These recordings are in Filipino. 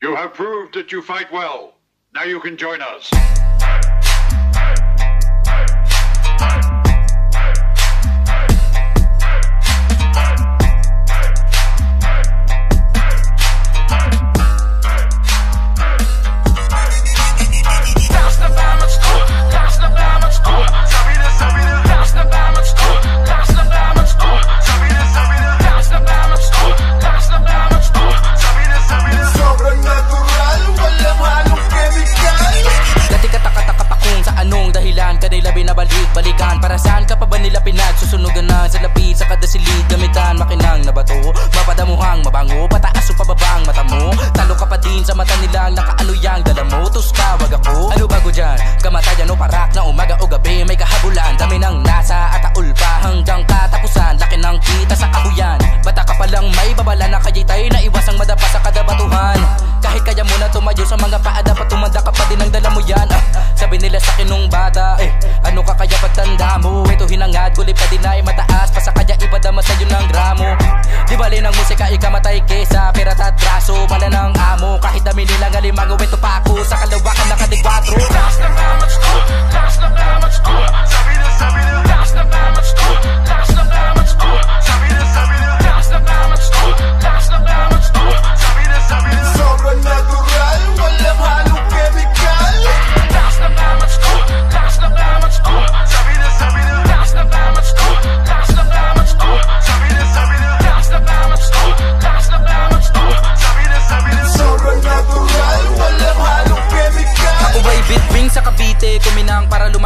You have proved that you fight well. Now you can join us. Binabalik-balikan Para saan ka pa ba nila pinagsusunugan na Sa lapid, sa kada silid. Gamitan, makinang na bato. Mapadamuhang mabango. Pataas o pababang mata mo. Talo ka pa din sa mata nila. Nakaano yang dala mo? Tus ka, wag ako. Ano bago dyan? Kamatayan o parak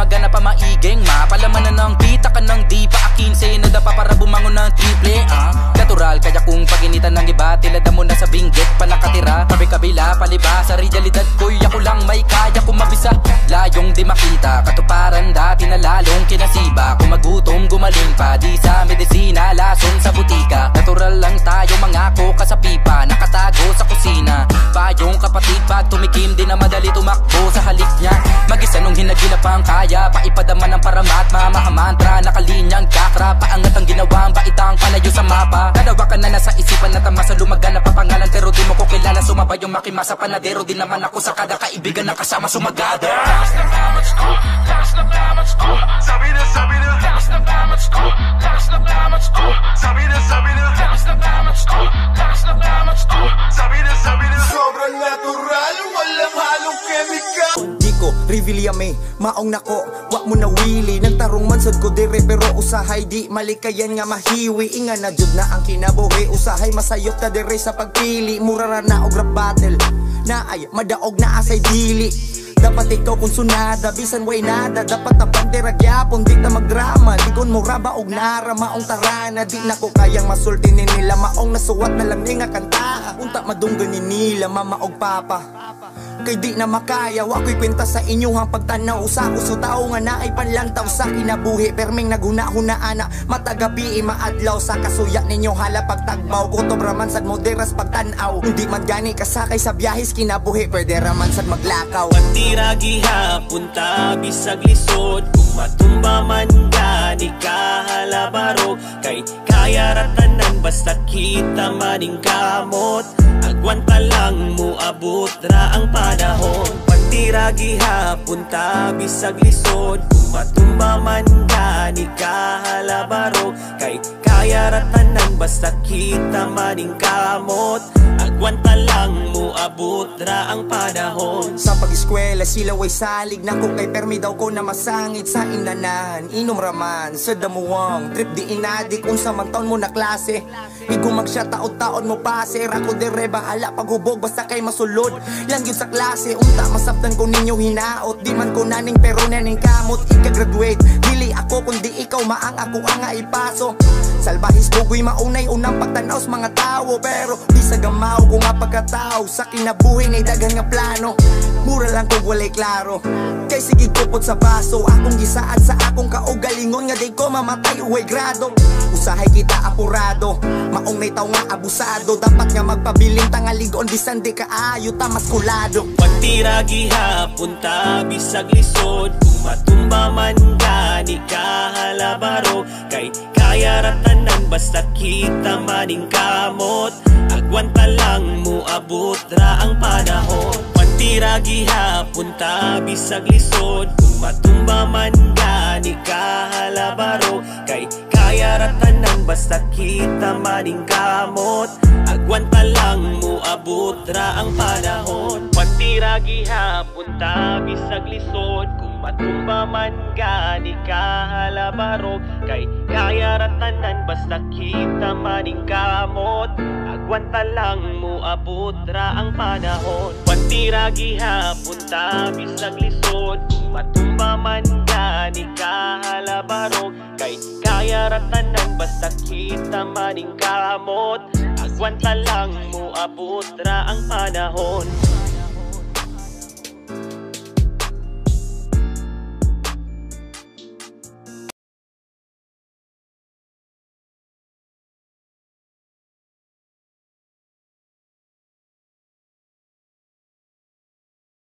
Lumagana pa maiging Mapalaman na ng kita ka ng di pa akinse Nadapa para bumangon ng triple ah. Natural kaya kung paginitan ng iba Tilada mo na sa binggit pa nakatira. Kabi kabila palibas Sa realidad ko'y ako lang may kaya kung mabisa Layong di makita Katuparan dati na lalong kinasiba. Kung magutom gumaling pa Di sa medisina lason sa butika. Natural lang tayo mangako ka sa pipa Nakatago sa kusina. Payong kapatid pag tumikim Di na madali tumakbo sa halik niya. Mag-isa nung hinagilap ang kaya Paipadaman ng paramat. Mamahamantra Nakalinyang kakra Paangat ang ginawang Baitang panayo sa mapa. Dalawa ka na nasa isipan na tama sa lumagan na papangalan Pero di mo ko kilala. Sumabay yung makimasa panadero Di naman ako sa kada kaibigan na kasama sumagada Sabi na, sabi na. Sabi na, sabi na. Sabi na, sabi na. Sobrang natural, walang halong chemical. Di ko reveal yame, maong nako. Wa mo na wili, nagtarong man sad ko dire Pero usahay di malikayan nga mahiwi. Inga na jud na ang kinabuhi. Usahay masayot ka dire sa pagpili. Mura ra na og rap battle. Na ay madaog na asay dili dapat ikaw kung sunada, bisan way nada. Dapat na bandera gyapon, di na magdrama. Ligon mo raba og nara, maong tarana. Di na ko kayang masulti ni nila Maong nasuwat na lang nga kanta. Unta madunggan ni nila, mama og papa Kay di na makaya, wa ko'y kwenta sa inyong pagtanaw. Sa uso tao nga na ay panlantaw sa kinabuhi. Perming naguna-huna ana, matagabi maadlaw Sa kasuya ninyo. Hala pagtagbaw Kutob raman sad moderas pagtanaw. Hindi man gani kasakay sa biyahis kinabuhi Pwede raman sad maglakaw. Pagtira gihapon ta bisag lisod. Kung matumba man gani kahalabaro Kay kaya ratanan basta kita maning kamot Agwanta lang mo abot ra ang panahon. Pagtira gihapon ta bisag lisod. Kung matumba man gani kahalabaro Kay kaya ratanan basta kita maning kamot. Agwanta lang mo abot ra ang panahon. Sa pag-eskwela sila way salig. Na ko kay permi daw ko na masangit. Sa inanan Inom raman. Sa damuwang trip di inadik. Unsa man taon mo na klase. Igo magsya taon-taon mo pase. Rako dire bahala paghubog basta kay masulod. Lang yun sa klase unta masabtan ko ninyo hinaot. Di man ko naning pero naning kamot Ika-graduate. Dili ako kundi ikaw maang ako ang nga ipaso Salbahis bugoy maunay unang pagtanaw sa mga tao. Pero di sa gamaw ko nga pagkatao Sa kinabuhi na dagan nga plano Mura lang kung walay klaro. Kay sige kupot sa baso. Akong gisaad sa akong kaugalingon Nga di ko mamatay. Uway grado. Usahay kita apurado. Maong may tao nga abusado. Dapat nga magpabiling tangaligon. Bisan di kaayo ta maskulado Pagtira gihapon ta bisag lisod. Kung matumba man gani kahalabaro Kay kaya ratanan basta kita maning kamot. Agwa Agwanta lang mo abot ra ang panahon Pantira gihapon ta bisag lisod. Kung matumba man gani kahalabaro Kay kaya ratanan basta kita maning kamot Agwanta lang mo abot ra ang panahon. Pantira gihapon ta bisag lisod Kung matumba man gani kahalabaro Kay kaya ratanan basta kita maning kamot. Agwanta lang mo abot ra ang panahon. Pantira gihapon ta bisag lisod. Kung matumba man gani kahalabaro Kay kaya ratanan basta kita maning kamot. Agwanta lang mo abot ra ang panahon